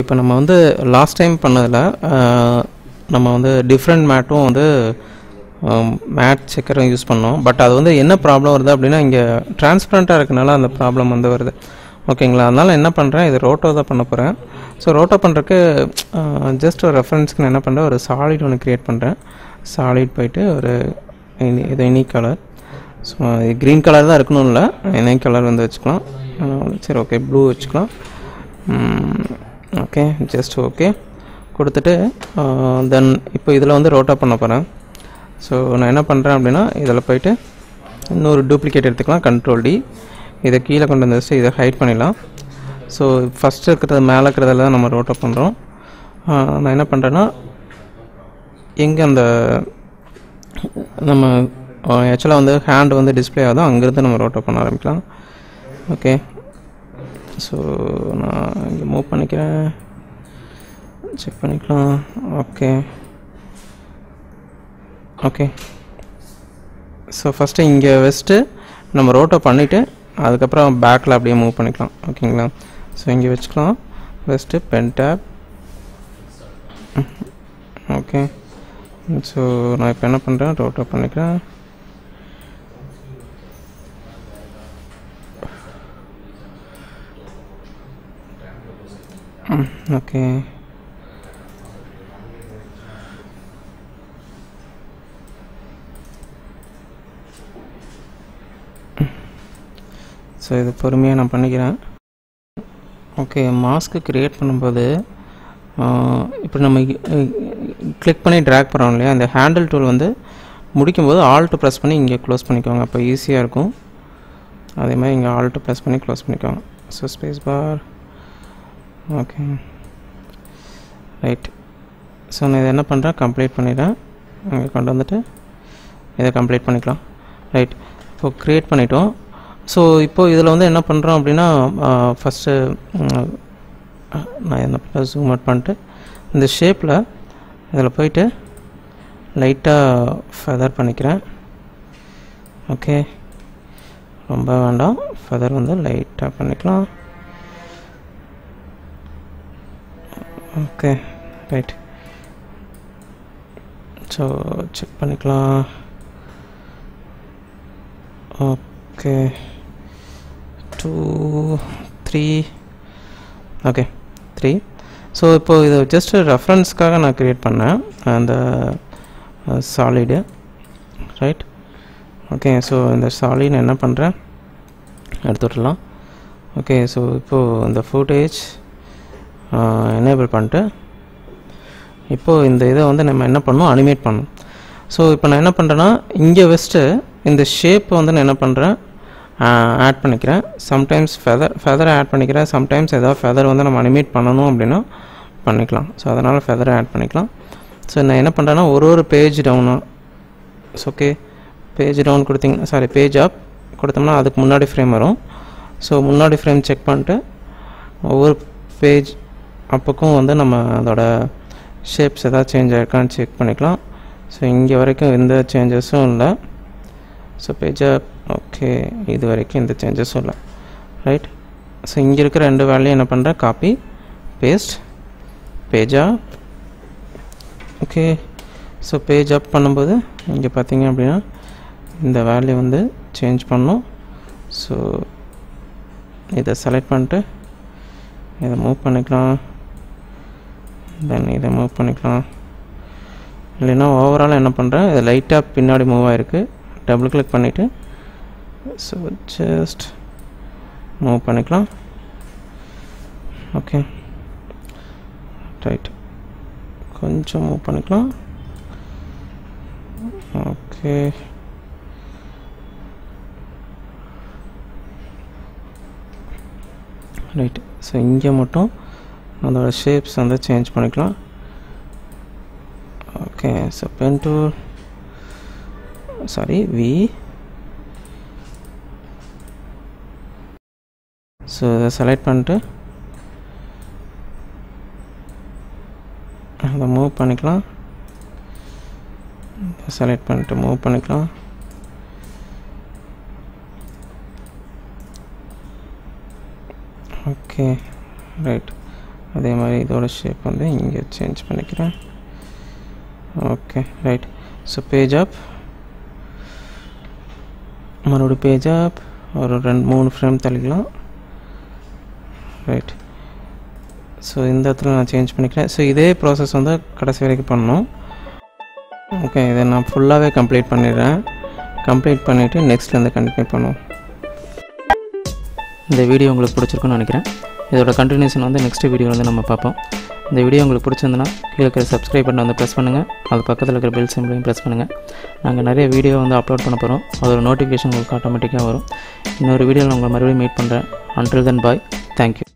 இப்போ நம்ம வந்து லாஸ்ட் டைம் பண்ணதில் நம்ம வந்து டிஃப்ரெண்ட் மேட்டும் வந்து மேட் செக்கரும் யூஸ் பண்ணோம். பட் அது வந்து என்ன ப்ராப்ளம் வருது அப்படின்னா இங்கே டிரான்ஸ்பரண்ட்டாக இருக்கனால அந்த ப்ராப்ளம் வந்து வருது. ஓகேங்களா அதனால் என்ன பண்ணுறேன் இது ரோட்டோ தான் பண்ண போகிறேன் ஸோ ரோட்டோ பண்ணுறதுக்கு ஜஸ்ட் ஒரு ரெஃபரன்ஸ்க்கு நான் என்ன பண்ணுறேன் ஒரு சாலிட் ஒன்று க்ரியேட் பண்ணுறேன் சாலிட் போயிட்டு ஒரு இனி- இது any colour so green colour தான் இருக்கணும் இல்லை எனி கலர் வந்து வச்சுக்கலாம். சரி ஓகே ப்ளூ வச்சுக்கலாம். ஓகே ஜஸ்ட் ஓகே கொடுத்துட்டு uh, தென் இப்போ இதில் வந்து ரோட்டா பண்ண போகிறேன் ஸோ நான் என்ன பண்ணுறேன் அப்படின்னா இதில் போயிட்டு இன்னொரு டூப்ளிகேட் எடுத்துக்கலாம் கண்ட்ரோல் டி இதை கீழே கொண்டு வந்து வச்சு இதை ஹைட் பண்ணிடலாம். ஸோ ஃபஸ்ட்டு இருக்கிறது மேலே இருக்கிறதில் தான் நம்ம ரோட்டா பண்ணுறோம் uh, நான் என்ன பண்ணுறேன்னா எங்கே அந்த நம்ம uh, ஆக்சுவலாக வந்து ஹேண்ட் வந்து டிஸ்ப்ளே ஆகுதோ அங்கேருந்து நம்ம ரோட்டோ பண்ண ஆரம்பிக்கலாம். ஓகே ஸோ நான் இங்கே மூவ் பண்ணிக்கிறேன். செக் பண்ணிக்கலாம். ஓகே ஓகே ஸோ ஃபஸ்ட்டு இங்கே வச்சுட்டு நம்ம ரோட்டோ பண்ணிவிட்டு அதுக்கப்புறம் பேக்கில் அப்படியே மூவ் பண்ணிக்கலாம். ஓகேங்களா ஸோ இங்கே வச்சுக்கலாம். First pen tab okay so நான் இப்போ என்ன பண்ணுறேன் ரோட்டோ பண்ணிக்கிறேன். Mm, okay so mm. இது பொறுமையாக நான் பண்ணிக்கிறேன். ஓகே மாஸ்க்கு க்ரியேட் பண்ணும்போது இப்போ நம்ம கிளிக் பண்ணி ட்ராக் பண்ணுறோம் இல்லையா? அந்த ஹேண்டில் டூல் வந்து முடிக்கும்போது ஆல்ட்டு ப்ரெஸ் பண்ணி இங்கே க்ளோஸ் பண்ணிக்கோங்க. அப்போ ஈஸியாக இருக்கும். அதே மாதிரி இங்கே ஆல்ட்டு ப்ரெஸ் பண்ணி க்ளோஸ் பண்ணிக்கோங்க. So space bar okay right so நான் இதை என்ன பண்ணுறேன் கம்ப்ளீட் பண்ணிடுறேன். இங்கே கொண்டு வந்துட்டு இதை கம்ப்ளீட் பண்ணிக்கலாம். ரைட் இப்போ க்ரியேட் பண்ணிட்டோம். ஸோ இப்போது இதில் வந்து என்ன பண்ணுறோம் அப்படின்னா ஃபஸ்ட்டு நான் என்ன பண்ண ஜூம் அவுட் பண்ணிட்டு இந்த ஷேப்பில் இதில் போயிட்டு லைட்டாக ஃபெதர் பண்ணிக்கிறேன். ஓகே ரொம்ப வேண்டாம். ஃபெதர் வந்து லைட்டாக பண்ணிக்கலாம். Okay right. ஸோ செக் பண்ணிக்கலாம். Okay. Two three okay three so இப்போது இது ஜஸ்ட் ரெஃபரன்ஸ்க்காக நான் க்ரியேட் பண்ணேன். அந்த சாலிடு ரைட் ஓகே ஸோ இந்த சாலின்னு என்ன பண்ணுறேன் எடுத்து ஓகே ஸோ இப்போது இந்த ஃபுட்டேஜ் எனேபிள் பண்ணிட்டு இப்போது இந்த இதை வந்து நம்ம என்ன பண்ணணும்? அனிமேட் பண்ணணும். ஸோ இப்போ நான் என்ன பண்ணுறேன்னா இங்கே வச்சுட்டு இந்த ஷேப்பை வந்து நான் என்ன பண்ணுறேன் ஆட் பண்ணிக்கிறேன். சம்டைம்ஸ் ஃபெதர் ஃபெதரை ஆட் பண்ணிக்கிறேன். சம்டைம்ஸ் ஏதாவது ஃபெதர் வந்து நம்ம அனிமேட் பண்ணணும் அப்படின்னா பண்ணிக்கலாம். ஸோ அதனால் ஃபெதரை ஆட் பண்ணிக்கலாம். ஸோ நான் என்ன பண்ணுறேன்னா ஒரு ஒரு page down so okay page down கொடுத்திங்க sorry page up கொடுத்தோம்னா அதுக்கு முன்னாடி ஃப்ரேம் வரும். ஸோ முன்னாடி ஃப்ரேம் செக் பண்ணிட்டு ஒவ்வொரு பேஜ் அப்போக்கும் வந்து நம்ம அதோட ஷேப்ஸ் எதாவது சேஞ்ச் ஆகிருக்கான்னு செக் பண்ணிக்கலாம். ஸோ இங்கே வரைக்கும் எந்த சேஞ்சஸும் இல்லை. ஸோ பேஜை ஓகே இது வரைக்கும் எந்த சேஞ்சஸும் இல்லை. ரைட் ஸோ இங்கே இருக்கிற ரெண்டு வேலையும் என்ன பண்ணுறேன் காப்பி பேஸ்ட் பேஜா ஓகே ஸோ பேஜ் அப் பண்ணும்போது இங்கே பார்த்தீங்க அப்படின்னா இந்த வேல்யூ வந்து சேஞ்ச் பண்ணும். ஸோ இதை செலக்ட் பண்ணிட்டு இதை மூவ் பண்ணிக்கலாம். தென் இதை மூவ் பண்ணிக்கலாம். இல்லைன்னா ஓவரால் என்ன பண்ணுறேன் இது லைட்டாக பின்னாடி மூவ் ஆகிருக்கு டபுள் கிளிக் பண்ணிவிட்டு ஸோ ஜஸ்ட் மூவ் பண்ணிக்கலாம். ஓகே ரைட் கொஞ்சம் மூவ் பண்ணிக்கலாம். ஓகே ரைட் ஸோ இங்கே மட்டும் அதோட ஷேப்ஸ் வந்து சேஞ்ச் பண்ணிக்கலாம். Okay so pen tool sorry V so இதை செலக்ட் பண்ணிட்டு அதை மூவ் பண்ணிக்கலாம். செலக்ட் பண்ணிட்டு மூவ் பண்ணிக்கலாம். ஓகே ரைட் அதே மாதிரி இதோட ஷேப் வந்து இங்கே சேஞ்ச் பண்ணிக்கிறேன். Okay right so page up மறுபடியும் பேஜ் ஆப் ஒரு ரெண்டு மூணு ஃப்ரேம் தள்ளிக்கலாம். ரைட் ஸோ இந்த இடத்துல நான் சேஞ்ச் பண்ணிக்கிறேன். ஸோ இதே ப்ராசஸ் வந்து கடைசி வரைக்கும் பண்ணணும். ஓகே இதை நான் ஃபுல்லாகவே கம்ப்ளீட் பண்ணிடுறேன். கம்ப்ளீட் பண்ணிவிட்டு நெக்ஸ்ட்லேருந்து கண்டினியூ பண்ணுவோம். இந்த வீடியோ உங்களுக்கு பிடிச்சிருக்குன்னு நினைக்கிறேன். இதோட கண்டினியூஷன் வந்து நெக்ஸ்ட் வீடியோ வந்து நம்ம பார்ப்போம். இந்த வீடியோ உங்களுக்கு பிடிச்சிருந்தனா கீழே இருக்கிற சப்ஸ்கிரைப் பட்டன் வந்து ப்ரெஸ் பண்ணுங்கள் அது பக்கத்தில் இருக்கிற பெல் சிம்பிளையும் ப்ரெஸ் பண்ணுங்கள் நாங்கள் நிறைய வீடியோ வந்து அப்லோட் பண்ண போகிறோம் அதோட நோட்டிஃபிகேஷன் உங்களுக்கு ஆட்டோமேட்டிக்காக வரும். இன்னொரு வீடியோவில் உங்களை மறுபடியும் மீட் பண்ணுறேன் அன்டில் தென் பாய் தேங்க்யூ